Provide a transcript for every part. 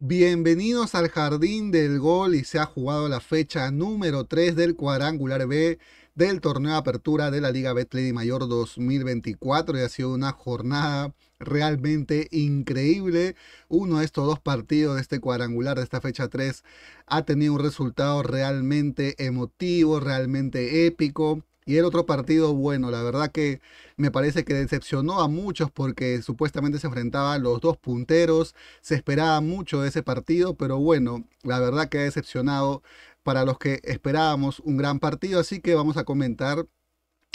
Bienvenidos al Jardín del Gol y se ha jugado la fecha número 3 del cuadrangular B del torneo de apertura de la Liga Betlady Mayor 2024 y ha sido una jornada realmente increíble. Uno de estos dos partidos de este cuadrangular de esta fecha 3 ha tenido un resultado realmente emotivo, realmente épico. Y el otro partido, bueno, la verdad que me parece que decepcionó a muchos porque supuestamente se enfrentaban los dos punteros, se esperaba mucho de ese partido, pero bueno, la verdad que ha decepcionado para los que esperábamos un gran partido, así que vamos a comentar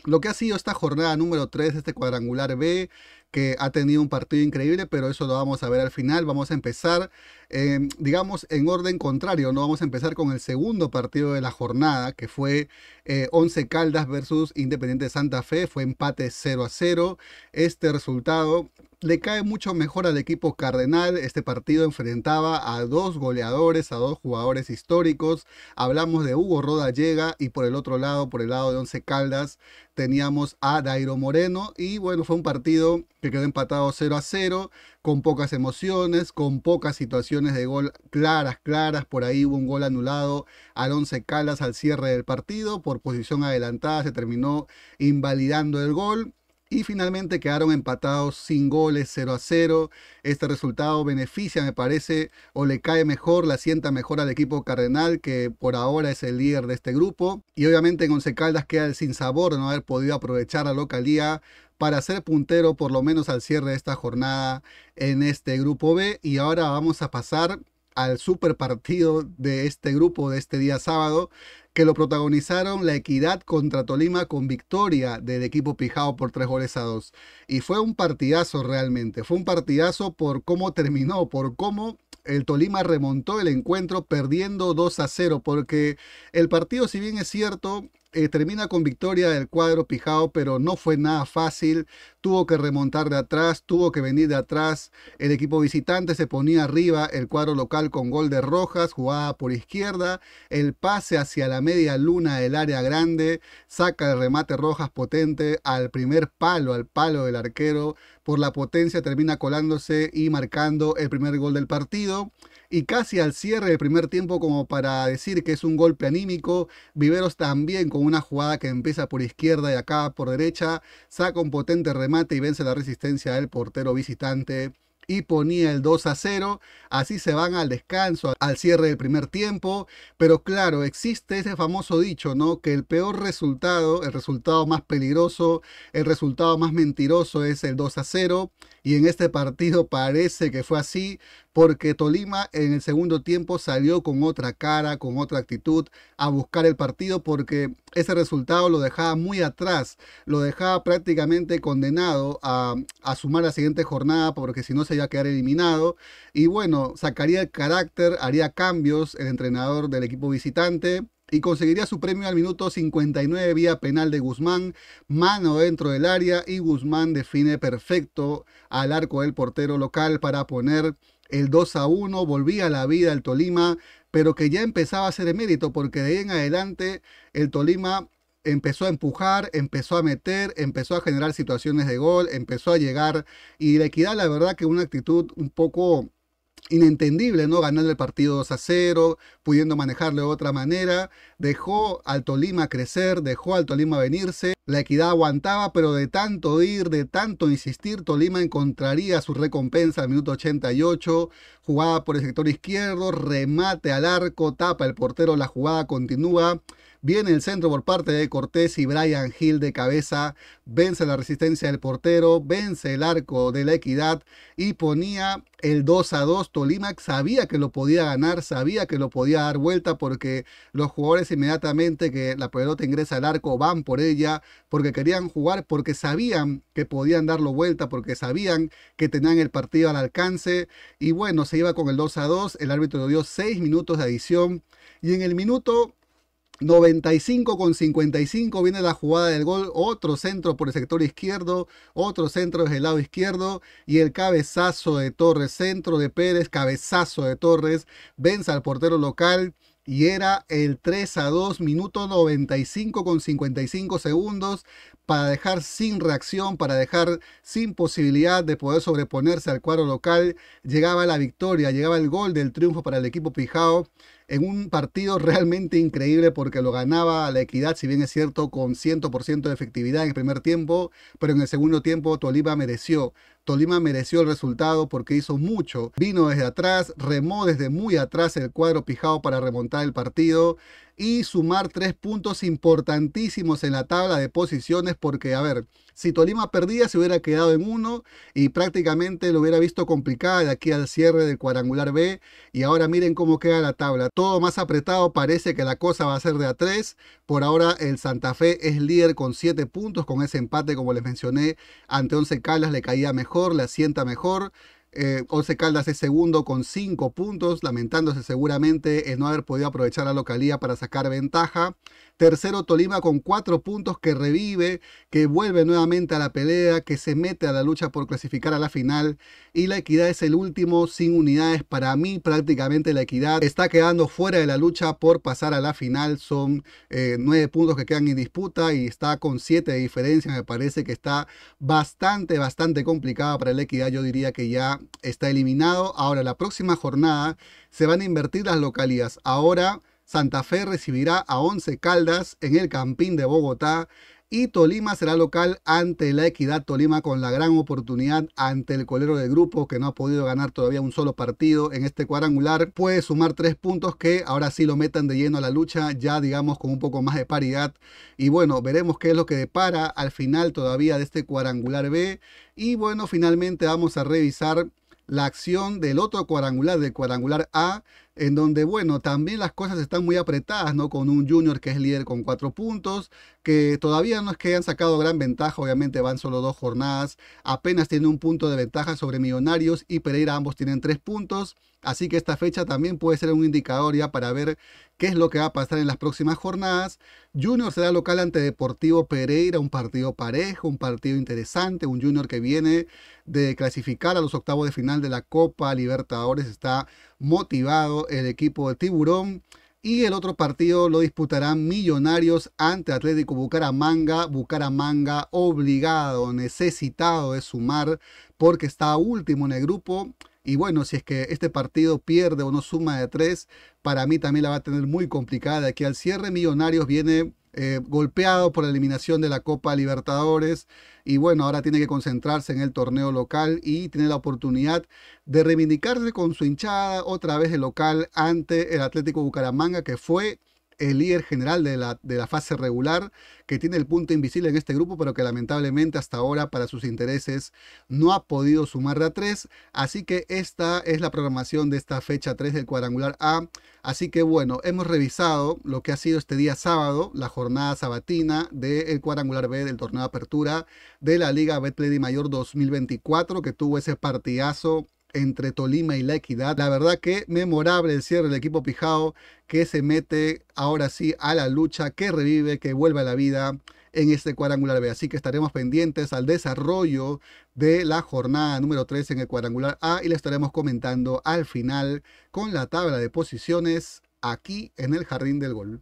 lo que ha sido esta jornada número 3 de este cuadrangular B, que ha tenido un partido increíble, pero eso lo vamos a ver al final. Vamos a empezar, eh, digamos, en orden contrario, ¿no? Vamos a empezar con el segundo partido de la jornada, que fue eh, 11 Caldas versus Independiente Santa Fe. Fue empate 0 a 0. Este resultado le cae mucho mejor al equipo cardenal. Este partido enfrentaba a dos goleadores, a dos jugadores históricos. Hablamos de Hugo Roda Llega y por el otro lado, por el lado de Once Caldas, teníamos a Dairo Moreno. Y bueno, fue un partido que quedó empatado 0 a 0, con pocas emociones, con pocas situaciones de gol claras, claras. Por ahí hubo un gol anulado al Once Caldas al cierre del partido. Por posición adelantada se terminó invalidando el gol y finalmente quedaron empatados sin goles 0 a 0. Este resultado beneficia, me parece, o le cae mejor, la sienta mejor al equipo cardenal, que por ahora es el líder de este grupo. Y obviamente en Caldas queda el sin sabor de no haber podido aprovechar la localía para ser puntero por lo menos al cierre de esta jornada en este grupo B. Y ahora vamos a pasar al super partido de este grupo de este día sábado que lo protagonizaron la Equidad contra Tolima con victoria del equipo Pijao por tres goles a dos. Y fue un partidazo realmente, fue un partidazo por cómo terminó, por cómo el Tolima remontó el encuentro perdiendo 2 a 0, porque el partido, si bien es cierto, eh, termina con victoria del cuadro Pijao, pero no fue nada fácil. Tuvo que remontar de atrás, tuvo que venir de atrás. El equipo visitante se ponía arriba, el cuadro local con gol de Rojas, jugada por izquierda. El pase hacia la media luna del área grande, saca el remate Rojas potente al primer palo, al palo del arquero. Por la potencia termina colándose y marcando el primer gol del partido y casi al cierre del primer tiempo como para decir que es un golpe anímico. Viveros también con una jugada que empieza por izquierda y acá por derecha, saca un potente remate y vence la resistencia del portero visitante y ponía el 2 a 0. Así se van al descanso, al cierre del primer tiempo. Pero claro, existe ese famoso dicho, ¿no? Que el peor resultado, el resultado más peligroso, el resultado más mentiroso es el 2 a 0. Y en este partido parece que fue así, porque Tolima en el segundo tiempo salió con otra cara, con otra actitud a buscar el partido, porque ese resultado lo dejaba muy atrás, lo dejaba prácticamente condenado a, a sumar la siguiente jornada, porque si no se iba a quedar eliminado. Y bueno, sacaría el carácter, haría cambios el entrenador del equipo visitante y conseguiría su premio al minuto 59 vía penal de Guzmán, mano dentro del área y Guzmán define perfecto al arco del portero local para poner el 2 a 1, volvía a la vida el Tolima, pero que ya empezaba a ser mérito porque de ahí en adelante el Tolima empezó a empujar, empezó a meter, empezó a generar situaciones de gol, empezó a llegar y la equidad la verdad que una actitud un poco inentendible, ¿no? Ganando el partido 2 a 0, pudiendo manejarlo de otra manera, dejó al Tolima crecer, dejó al Tolima venirse, la equidad aguantaba, pero de tanto ir, de tanto insistir, Tolima encontraría su recompensa al minuto 88, jugada por el sector izquierdo, remate al arco, tapa el portero, la jugada continúa, Viene el centro por parte de Cortés y Brian Hill de cabeza. Vence la resistencia del portero, vence el arco de la equidad y ponía el 2 a 2. Tolimac sabía que lo podía ganar, sabía que lo podía dar vuelta porque los jugadores inmediatamente que la pelota ingresa al arco van por ella, porque querían jugar, porque sabían que podían darlo vuelta, porque sabían que tenían el partido al alcance. Y bueno, se iba con el 2 a 2. El árbitro dio 6 minutos de adición. Y en el minuto 95 con 55 viene la jugada del gol, otro centro por el sector izquierdo, otro centro desde el lado izquierdo y el cabezazo de Torres, centro de Pérez, cabezazo de Torres, vence al portero local y era el 3 a 2, minuto 95 con 55 segundos para dejar sin reacción, para dejar sin posibilidad de poder sobreponerse al cuadro local. Llegaba la victoria, llegaba el gol del triunfo para el equipo Pijao en un partido realmente increíble porque lo ganaba la equidad, si bien es cierto, con 100% de efectividad en el primer tiempo, pero en el segundo tiempo Tolima mereció. Tolima mereció el resultado porque hizo mucho. Vino desde atrás, remó desde muy atrás el cuadro Pijao para remontar el partido y sumar tres puntos importantísimos en la tabla de posiciones porque, a ver, si Tolima perdía se hubiera quedado en uno y prácticamente lo hubiera visto complicada de aquí al cierre del cuadrangular B y ahora miren cómo queda la tabla. Todo más apretado, parece que la cosa va a ser de a tres. Por ahora el Santa Fe es líder con siete puntos, con ese empate como les mencioné ante Once Caldas le caía mejor, le asienta mejor. Eh, Once Caldas es segundo con 5 puntos, lamentándose seguramente el no haber podido aprovechar la localía para sacar ventaja. Tercero Tolima con 4 puntos que revive, que vuelve nuevamente a la pelea, que se mete a la lucha por clasificar a la final. Y la equidad es el último sin unidades. Para mí prácticamente la equidad está quedando fuera de la lucha por pasar a la final. Son 9 eh, puntos que quedan en disputa y está con 7 de diferencia. Me parece que está bastante, bastante complicada para la equidad. Yo diría que ya está eliminado. Ahora, la próxima jornada se van a invertir las localías. Ahora Santa Fe recibirá a Once Caldas en el Campín de Bogotá y Tolima será local ante la Equidad Tolima con la gran oportunidad ante el colero del grupo que no ha podido ganar todavía un solo partido en este cuadrangular. Puede sumar tres puntos que ahora sí lo metan de lleno a la lucha, ya digamos con un poco más de paridad. Y bueno, veremos qué es lo que depara al final todavía de este cuadrangular B. Y bueno, finalmente vamos a revisar la acción del otro cuadrangular, del cuadrangular A, en donde, bueno, también las cosas están muy apretadas, ¿no? Con un Junior que es líder con cuatro puntos, que todavía no es que hayan sacado gran ventaja, obviamente van solo dos jornadas, apenas tiene un punto de ventaja sobre Millonarios y Pereira ambos tienen tres puntos, así que esta fecha también puede ser un indicador ya para ver qué es lo que va a pasar en las próximas jornadas. Junior será local ante Deportivo Pereira, un partido parejo, un partido interesante, un Junior que viene de clasificar a los octavos de final de la Copa Libertadores, está motivado el equipo de Tiburón. Y el otro partido lo disputarán Millonarios ante Atlético Bucaramanga. Bucaramanga obligado, necesitado de sumar porque está último en el grupo. Y bueno, si es que este partido pierde o no suma de tres, para mí también la va a tener muy complicada. Aquí al cierre, Millonarios viene eh, golpeado por la eliminación de la Copa Libertadores. Y bueno, ahora tiene que concentrarse en el torneo local y tiene la oportunidad de reivindicarse con su hinchada otra vez el local ante el Atlético Bucaramanga que fue el líder general de la, de la fase regular, que tiene el punto invisible en este grupo, pero que lamentablemente hasta ahora para sus intereses no ha podido sumar a 3. Así que esta es la programación de esta fecha 3 del cuadrangular A. Así que bueno, hemos revisado lo que ha sido este día sábado, la jornada sabatina del cuadrangular B del torneo de apertura de la Liga Betplay Mayor 2024, que tuvo ese partidazo entre Tolima y La Equidad. La verdad que memorable el cierre del equipo Pijao que se mete ahora sí a la lucha, que revive, que vuelve a la vida en este cuadrangular B. Así que estaremos pendientes al desarrollo de la jornada número 3 en el cuadrangular A y le estaremos comentando al final con la tabla de posiciones aquí en el Jardín del Gol.